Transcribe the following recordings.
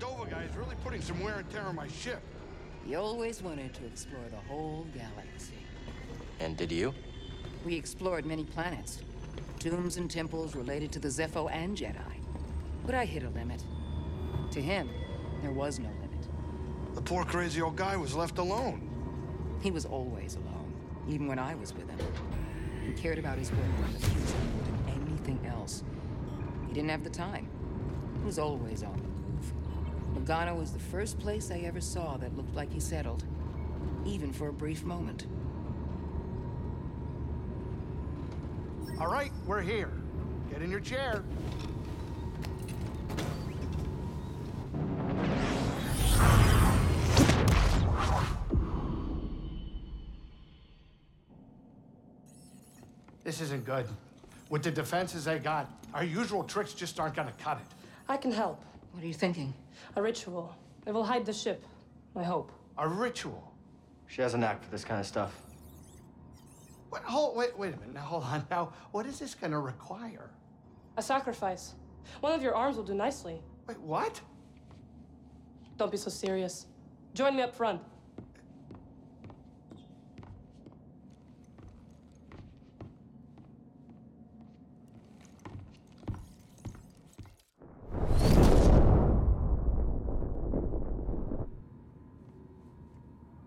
Cordova guy is really putting some wear and tear on my ship. He always wanted to explore the whole galaxy. And did you? We explored many planets. Tombs and temples related to the Zeffo and Jedi. But I hit a limit. To him, there was no limit. The poor crazy old guy was left alone. He was always alone, even when I was with him. He cared about his work and the future more than anything else. He didn't have the time. He was always on the was the first place I ever saw that looked like he settled, even for a brief moment. All right, we're here. Get in your chair. This isn't good. With the defenses they got, our usual tricks just aren't gonna cut it. I can help. What are you thinking? A ritual. It will hide the ship. I hope. A ritual. She has a knack for this kind of stuff. What, hold, wait, wait a minute. Now, hold on. Now, what is this gonna require? A sacrifice. One of your arms will do nicely. Wait, what? Don't be so serious. Join me up front.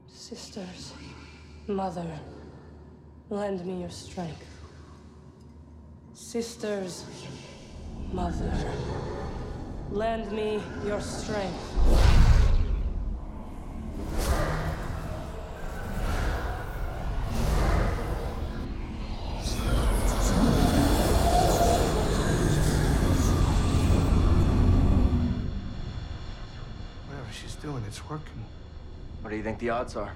Sisters, mother, lend me your strength. Sisters, mother, lend me your strength. Whatever she's doing, it's working. What do you think the odds are?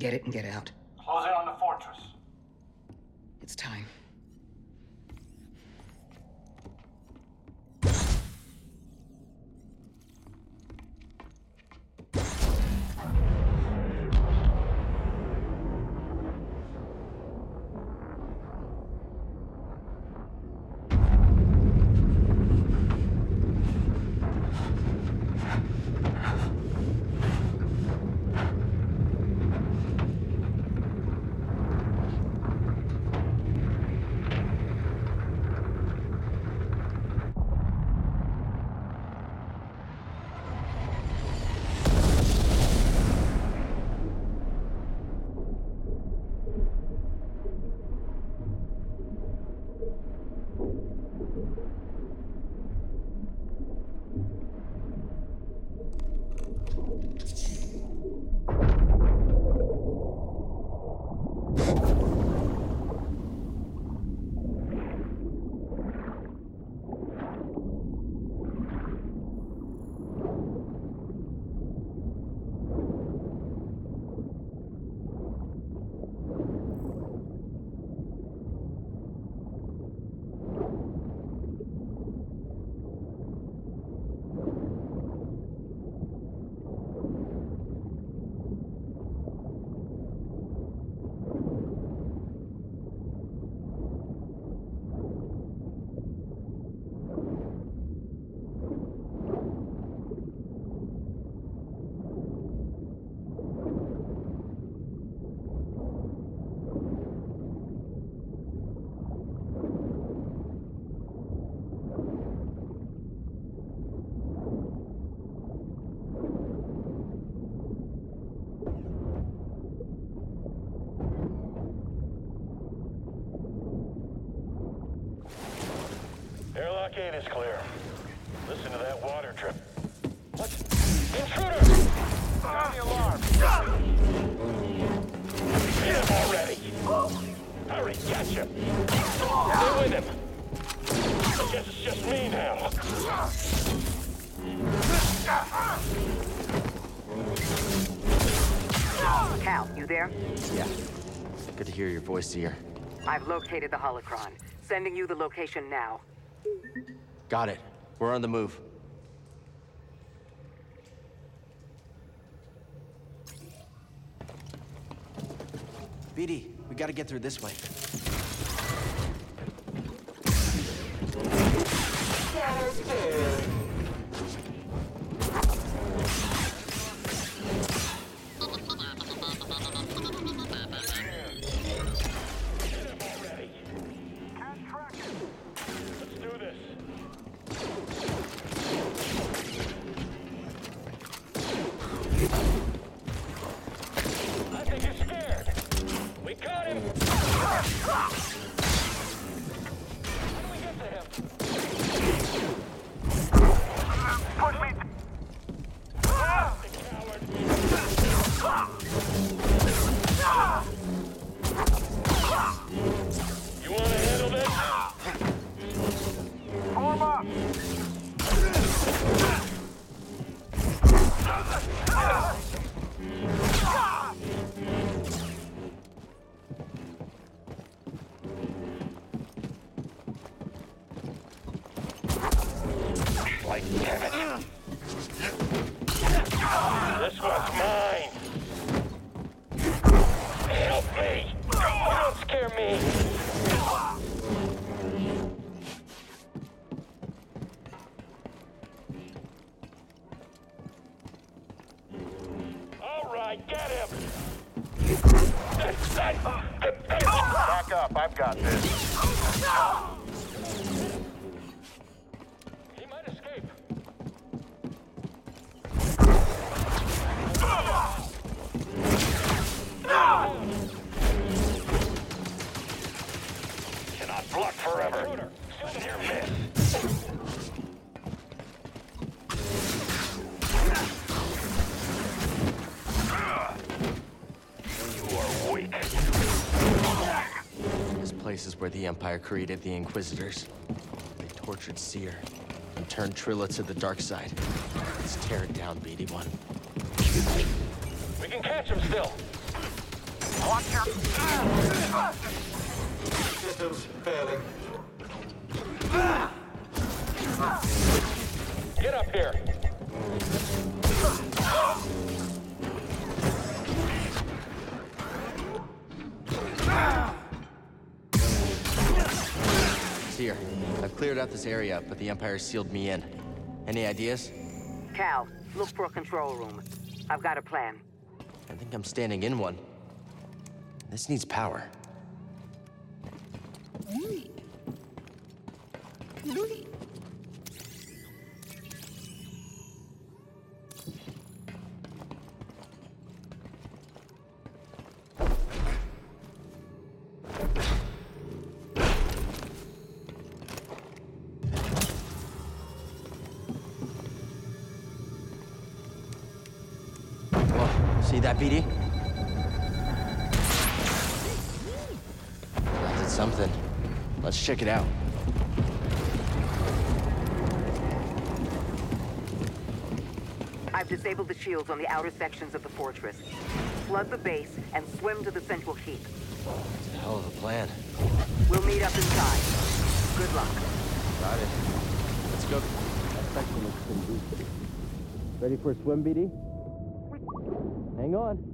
get it and get out. Close in on the fortress. It's time. Airlock 8 is clear. Listen to that water drip. What? Intruder! Sound the alarm! Hit him already! Hurry, catch him! Stay with him! Guess it's just me now. Cal, you there? Yeah. Good to hear your voice, Cere. I've located the holocron. Sending you the location now. Got it. We're on the move. BD, we gotta get through this way. Let's where the Empire created the Inquisitors. They tortured Cere and turned Trilla to the dark side. Let's tear it down, BD-1. We can catch him still. Systems failing. This area, but the Empire sealed me in. Any ideas? Cal, look for a control room. I've got a plan. I think I'm standing in one. This needs power. Check it out. I've disabled the shields on the outer sections of the fortress. Flood the base and swim to the central keep. It's a Hell of a plan. We'll meet up inside. Good luck. Got it. Let's go. Ready for a swim, BD? Hang on.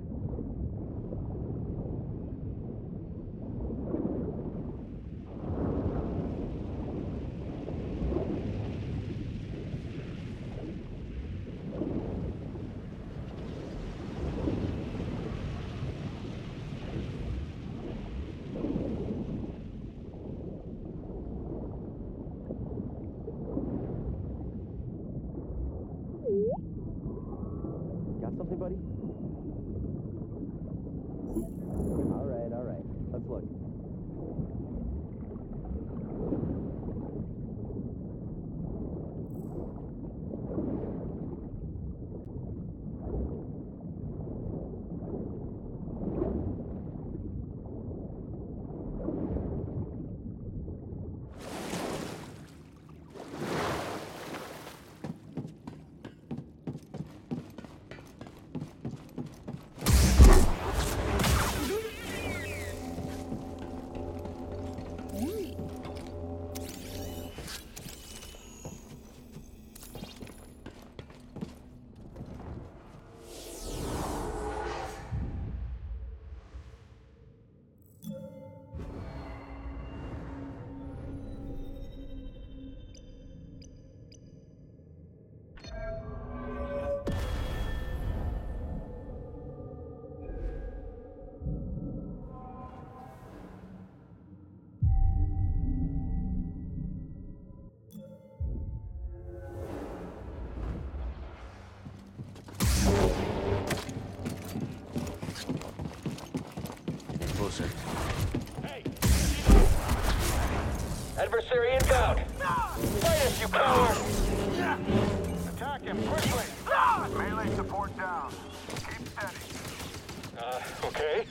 okay?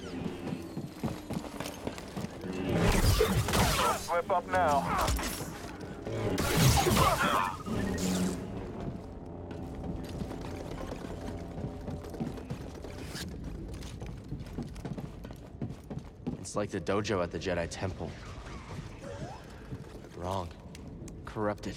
Slip up now. It's like the dojo at the Jedi Temple. Wrong. Corrupted.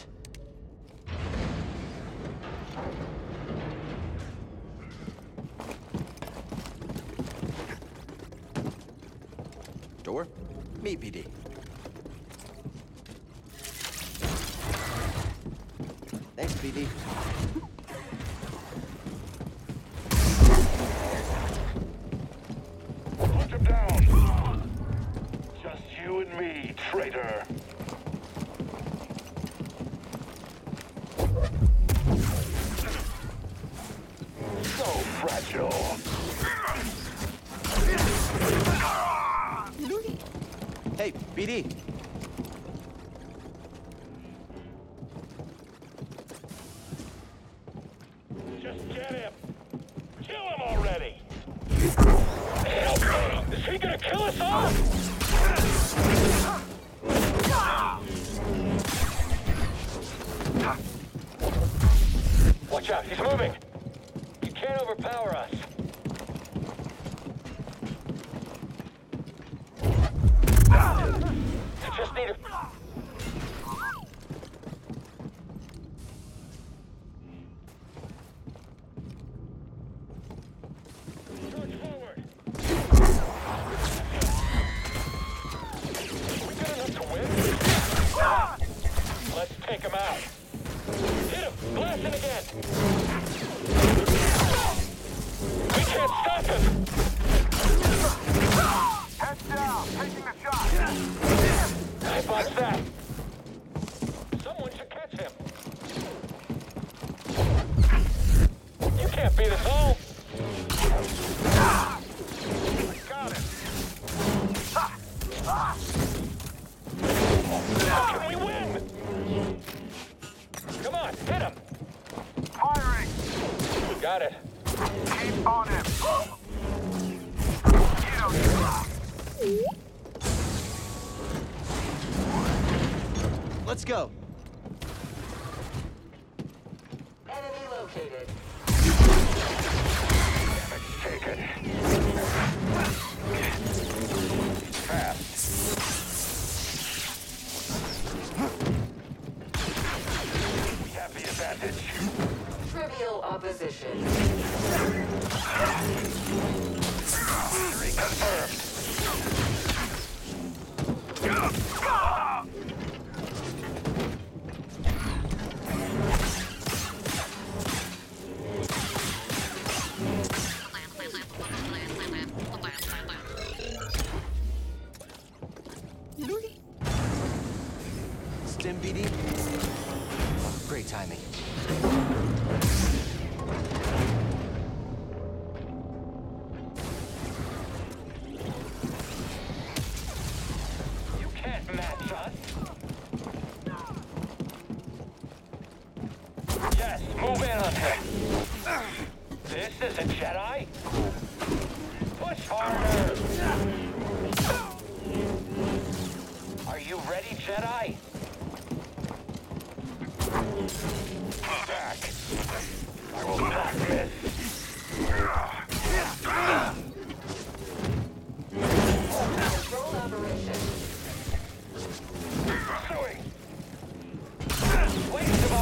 Hey, BD,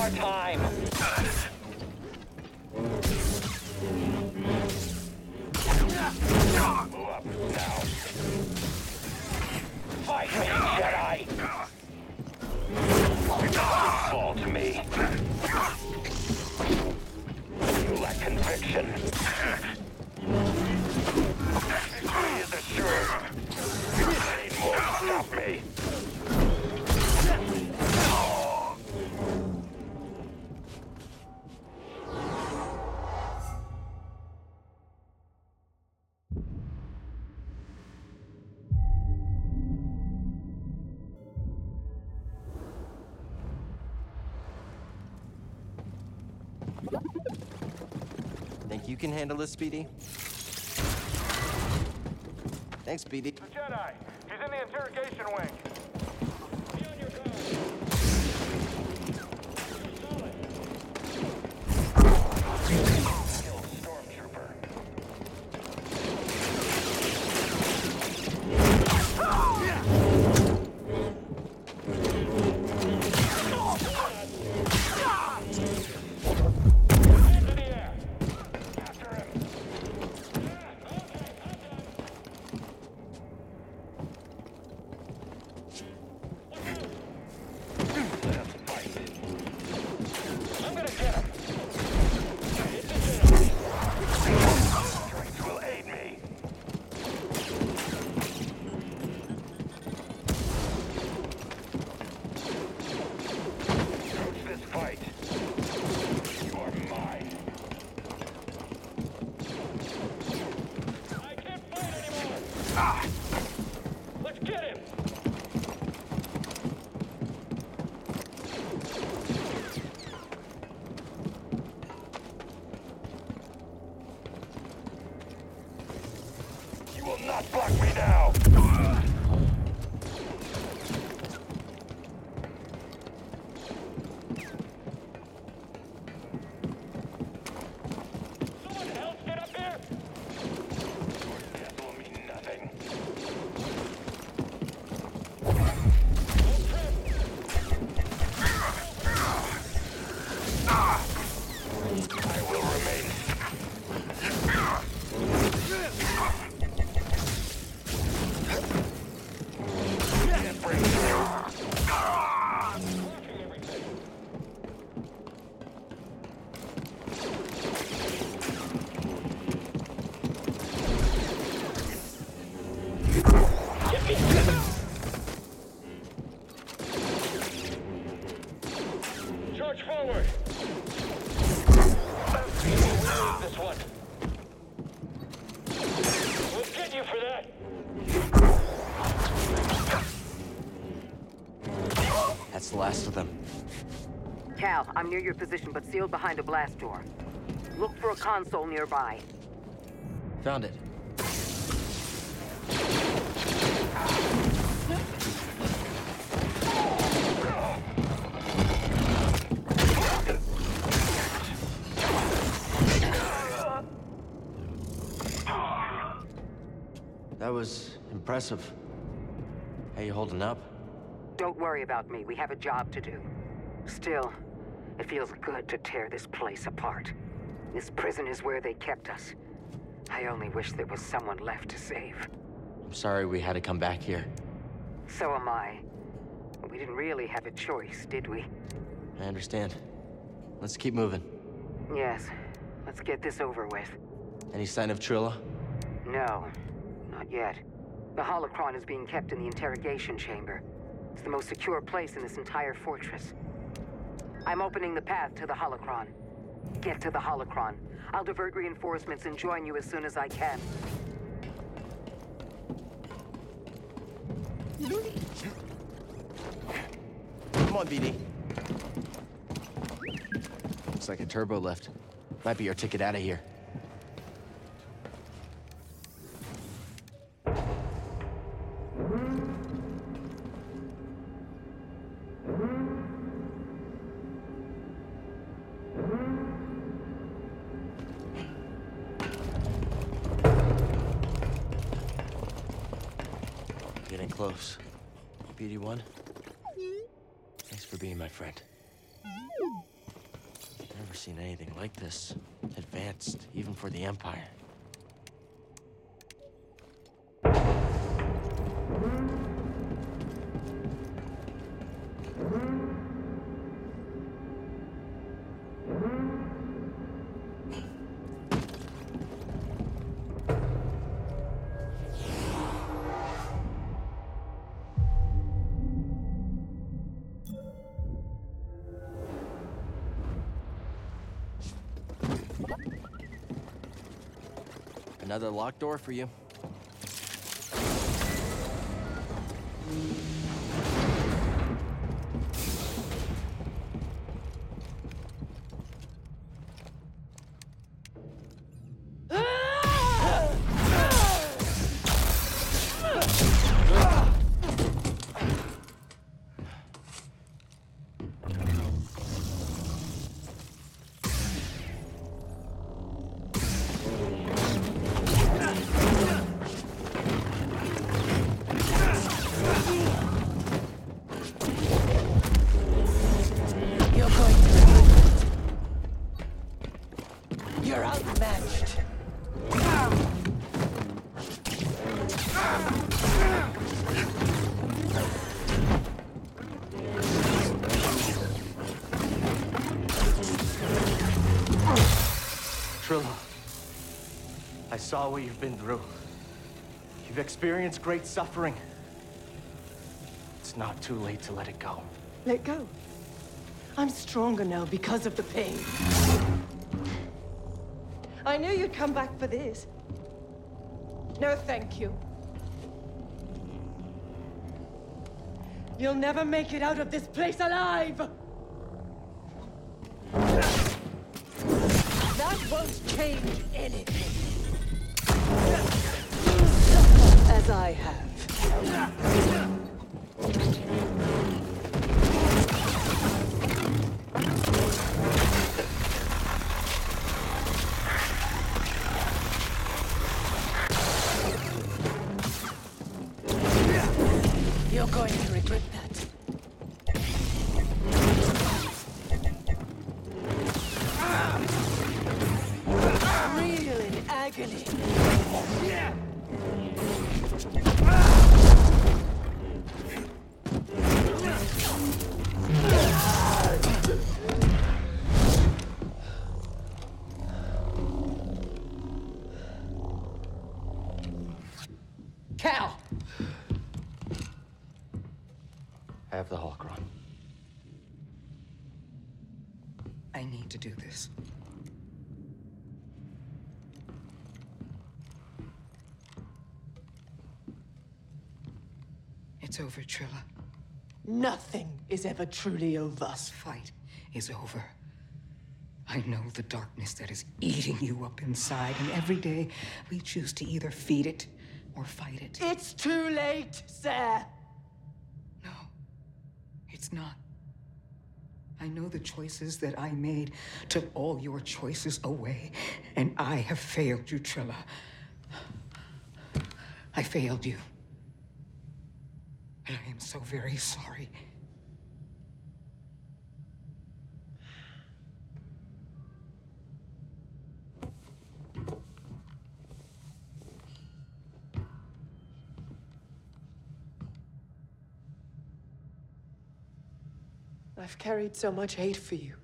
our time. You can handle this, Speedy? Thanks, Speedy. The Jedi. He's in the interrogation wing. Block me now. Last of them. Cal, I'm near your position, but sealed behind a blast door. Look for a console nearby. Found it. That was impressive. How you holding up? Don't worry about me. We have a job to do. Still, it feels good to tear this place apart. This prison is where they kept us. I only wish there was someone left to save. I'm sorry we had to come back here. So am I. We didn't really have a choice, did we? I understand. Let's keep moving. Yes. Let's get this over with. Any sign of Trilla? No, not yet. The holocron is being kept in the interrogation chamber. It's the most secure place in this entire fortress. I'm opening the path to the holocron. Get to the holocron. I'll divert reinforcements and join you as soon as I can. Come on, BD. Looks like a turbo lift. Might be our ticket out of here. Friend. Never seen anything like this. Advanced, even for the Empire. Another locked door for you. Saw what you've been through. You've experienced great suffering. It's not too late to let it go. Let go. I'm stronger now because of the pain. I knew you'd come back for this. No, thank you. You'll never make it out of this place alive! That won't change anything. As I have. It's over, Trilla. Nothing is ever truly over. This fight is over. I know the darkness that is eating you up inside, and every day we choose to either feed it or fight it. It's too late, sir. No, it's not. I know the choices that I made took all your choices away, and I have failed you, Trilla. I failed you. And I am so very sorry. I've carried so much hate for you.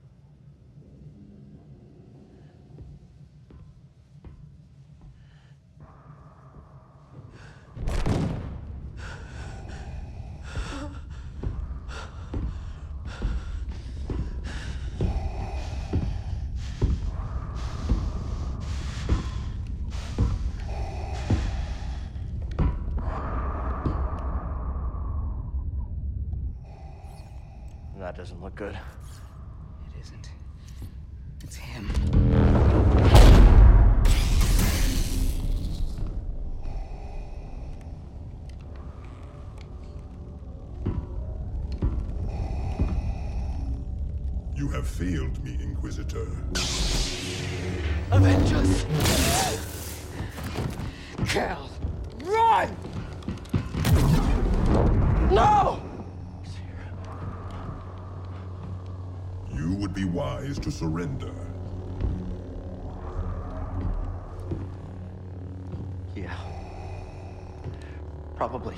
That doesn't look good. It isn't. It's him. You have failed me, Inquisitor. Avengers! Cal! Run! No! You would be wise to surrender. Yeah. Probably.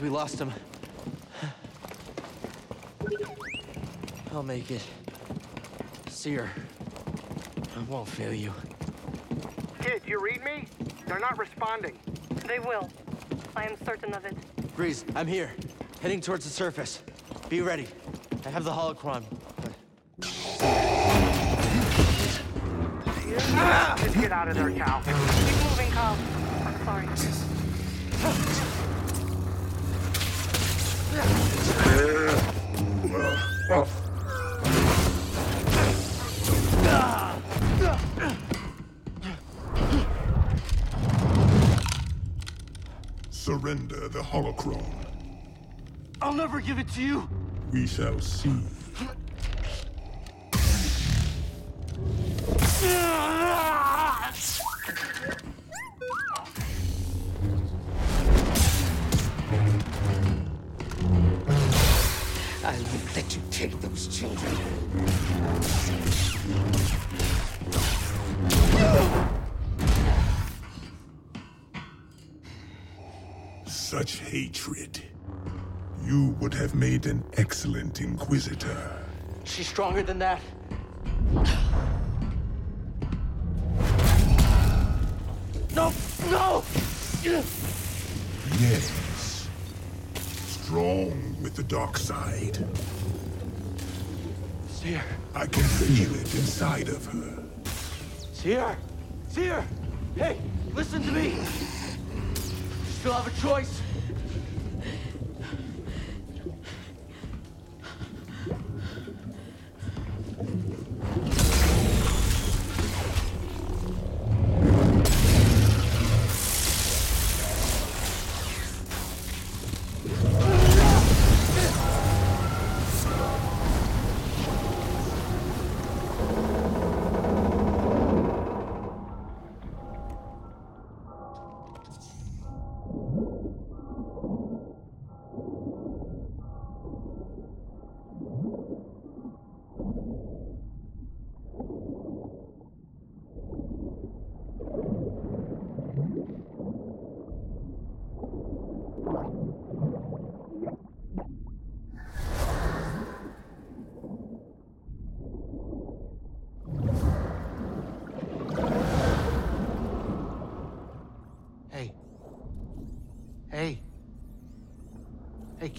We lost him. I'll make it. Cere, I won't fail you. Kid, you read me? They're not responding. They will. I am certain of it. Greez, I'm here. Heading towards the surface. Be ready. I have the holocron. Just get out of there, Cal. Keep moving, Cal. Holocron. I'll never give it to you! We shall see. Made an excellent Inquisitor. She's stronger than that. No! No! Yes. Strong with the dark side. Cere! I can feel it inside of her. Cere! Cere! Hey, listen to me! You still have a choice.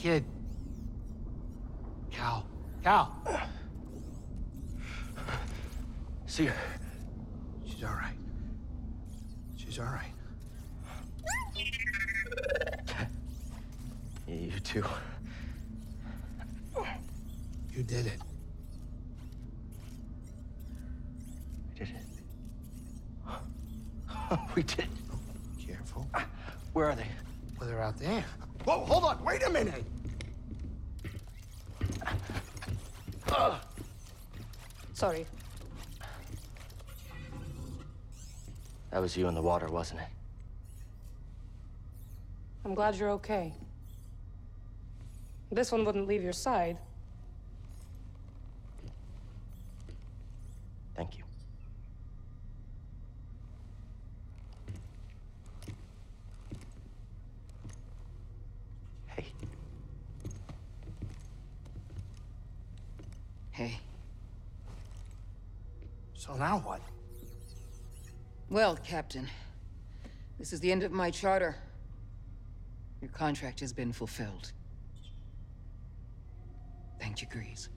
Kid. Cal. Cal. Cere. She's all right. She's all right. you too. Was you in the water, wasn't it? I'm glad you're okay. This one wouldn't leave your side. Thank you. Hey, Hey. So now what? Well, Captain, this is the end of my charter. Your contract has been fulfilled. Thank you, Greez.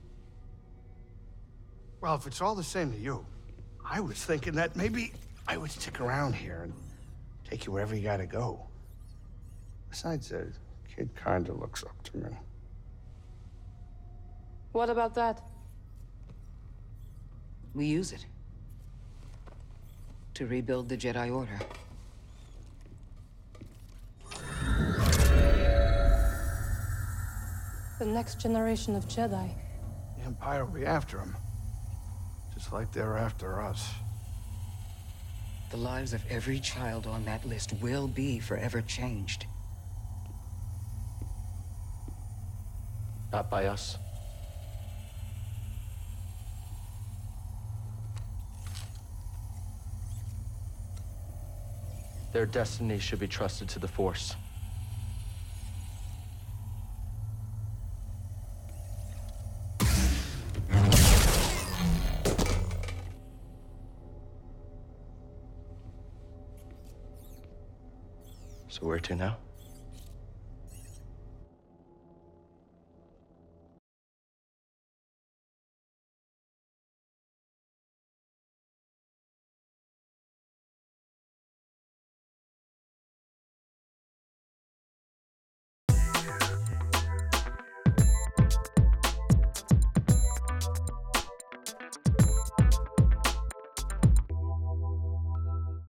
Well, if it's all the same to you, I was thinking that maybe I would stick around here and take you wherever you gotta go. Besides, the kid kinda looks up to me. What about that? We use it. To rebuild the Jedi Order. The next generation of Jedi. The Empire will be after them. Just like they're after us. The lives of every child on that list will be forever changed. not by us. Their destiny should be trusted to the Force. So where to now?